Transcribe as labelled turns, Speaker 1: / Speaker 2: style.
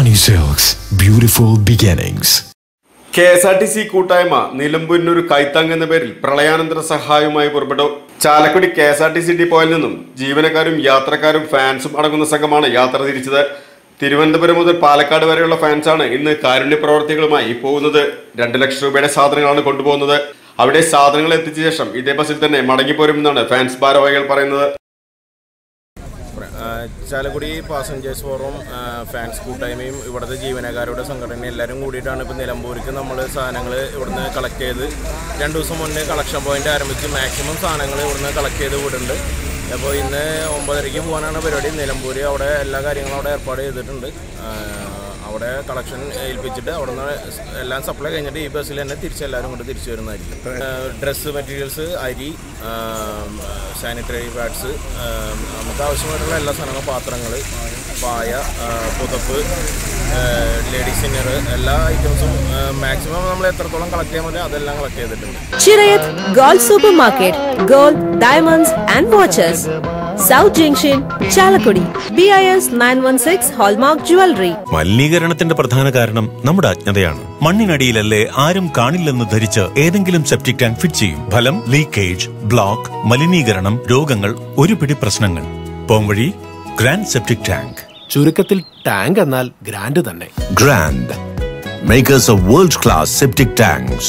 Speaker 1: Sunny silks beautiful beginnings
Speaker 2: K S R T C കൂട്ടായ്മ നിലമ്പൂരിനൊരു കൈത്താങ് എന്ന പേരിൽ പ്രളയാനന്തര സഹായവുമായി പുറപ്പെട്ടു. Chalakudy K S R T C ഡിപ്പോയിൽ നിന്നും ജീവനക്കാരും യാത്രക്കാരും ഫാൻസും അടങ്ങുന്ന സംഘമാണ് യാത്ര തിരിച്ചത്. തിരുവനന്തപുരം മുതൽ പാലക്കാട് വരെയുള്ള ഫാൻസാണ് ഇന്ന് കാരുണ്യ പ്രവർത്തികളുമായി പോകുന്നത്. രണ്ട് ലക്ഷം രൂപയുടെ സാധനങ്ങളാണ് കൊണ്ടുപോകുന്നത്. അവിടെ സാധനങ്ങൾ എത്തിച്ച ശേഷം ഇതേ ബസ്സിൽ തന്നെ മടങ്ങിപ്പോരുമെന്നാണ് ഫാൻസ് ഭാരവാഹികൾ പറയുന്നത്.
Speaker 3: ചാലക്കുടി പാസഞ്ചേഴ്സ് ഫോറും ഫാൻസ് കൂട്ടായ്മയും ഇവിടുത്തെ ജീവനക്കാരുടെ സംഘടന എല്ലാവരും കൂടിയിട്ടാണ് ഇപ്പോൾ നിലമ്പൂരിക്ക് നമ്മൾ സാധനങ്ങൾ ഇവിടുന്ന് കളക്ട് ചെയ്ത് രണ്ട് ദിവസം മുന്നേ കളക്ഷൻ പോയിന്റ് ആരംഭിച്ച് മാക്സിമം സാധനങ്ങൾ ഇവിടുന്ന് കളക്ട് ചെയ്ത് വിടുന്നുണ്ട്. അപ്പോൾ ഇന്ന് ഒമ്പതരയ്ക്ക് പോകാനാണ് പരിപാടി. നിലമ്പൂർ അവിടെ എല്ലാ കാര്യങ്ങളും അവിടെ ഏർപ്പാട് ചെയ്തിട്ടുണ്ട്. അവിടെ കളക്ഷൻ ഏൽപ്പിച്ചിട്ട് അവിടെ നിന്ന് എല്ലാം സപ്ലൈ കഴിഞ്ഞിട്ട് ഈ ബസ്സിൽ തന്നെ തിരിച്ചെല്ലാവരും കൊണ്ട് തിരിച്ചു വരുന്നതായിരിക്കും. ഡ്രസ്സ് മെറ്റീരിയൽസ് അരി സാനിറ്ററി പാഡ്സ് നമുക്ക് ആവശ്യമായിട്ടുള്ള എല്ലാ സാധനങ്ങളും പാത്രങ്ങൾ പായ പുതപ്പ് ലേഡീസ് ഇന്നർ എല്ലാ ഐറ്റംസും മാക്സിമം നമ്മൾ എത്രത്തോളം കളക്ട് ചെയ്യാൻ പറ്റും അതെല്ലാം കളക്ട് ചെയ്തിട്ടുണ്ട്.
Speaker 4: Chirayat Gold Supermarket, Gold, Diamonds and Watches. South Junction, Chalakudi. BIS 916 Hallmark Jewelry.
Speaker 5: മലിനീകരണത്തിന്റെ പ്രധാന കാരണം നമ്മുടെ അജ്ഞതയാണ് മണ്ണിനടിയിലല്ലേ ആരും കാണില്ലെന്ന് ധരിച്ച് ഏതെങ്കിലും സെപ്റ്റിക് ടാങ്ക് ഫിറ്റ് ചെയ്യും ഫലം ലീക്കേജ് ബ്ലോക്ക് മലിനീകരണം രോഗങ്ങൾ ഒരു പിടി പ്രശ്നങ്ങൾ പോംവഴി ഗ്രാൻഡ് സെപ്റ്റിക് ടാങ്ക്
Speaker 6: ചുരുക്കത്തിൽ ടാങ്ക് എന്നാൽ ഗ്രാൻഡ് തന്നെ
Speaker 7: grand makers of world class septic tanks